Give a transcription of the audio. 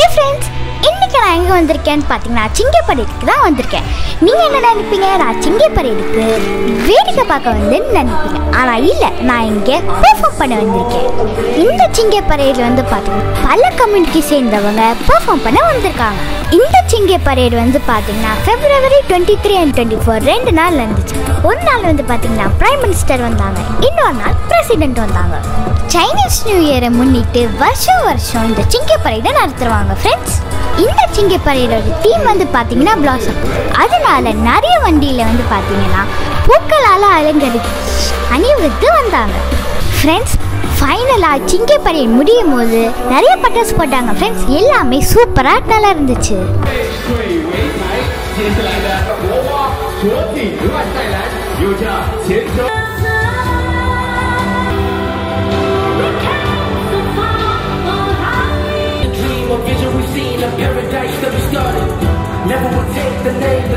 Hey friends இன்றைக்கி நான் எங்கே வந்திருக்கேன்னு பார்த்தீங்கன்னா சிங்கப்படைக்கு தான் வந்திருக்கேன். நீங்கள் என்ன நினைப்பீங்க? நான் சிங்கப்பரேடுக்கு வேடிக்கை பார்க்க வந்துன்னு நினைப்பீங்க. ஆனால் இல்லை நான் இங்கே பெர்ஃபார்ம் பண்ண வந்திருக்கேன். இந்த சிங்கப்பரேடில் வந்து பார்த்தீங்கன்னா பல கம்யூனிட்டி சேர்ந்தவங்க பெர்ஃபார்ம் பண்ண வந்திருக்காங்க. இந்த சிங்க பரேடு வந்து பார்த்தீங்கன்னா February twenty three and twenty four ரெண்டு நாள் இருந்துச்சு. ஒரு நாள் வந்து பார்த்தீங்கன்னா பிரைம் மினிஸ்டர் வந்தாங்க. இன்னொரு நாள் பிரசிடென்ட் வந்தாங்க. சைனீஸ் நியூ இயரை முன்னிட்டு வருஷம் வருஷம் இந்த சிங்க பரேடை நடத்துவாங்க ஃப்ரெண்ட்ஸ் இந்த சிங்க பரேடோட தீம் வந்து பார்த்தீங்கன்னா பிளாசம் அதனால நிறைய வண்டியில் வந்து பார்த்தீங்கன்னா பூக்களால் அலங்கரிச்சு அணிவித்து வந்தாங்க. ஃப்ரெண்ட்ஸ் ஃபைனலாக சிங்கை பரேட் முடியும் போது நிறைய பட்டாசு போட்டாங்க ஃப்ரெண்ட்ஸ் எல்லாமே சூப்பராக நல்லா இருந்துச்சு paradise that we started. Never will take the name.